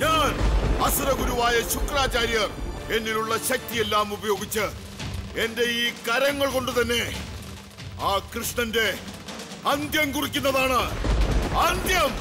ഞാൻ അസുരഗുരുവായ ശുക്രാചാര്യർ എന്നിലുള്ള ശക്തിയെല്ലാം ഉപയോഗിച്ച് എന്റെ ഈ കരങ്ങൾ കൊണ്ട് തന്നെ ആ കൃഷ്ണന്റെ അന്ത്യം കുറിക്കുന്നതാണ്. അന്ത്യം!